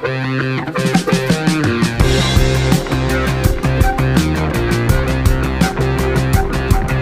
Yeah.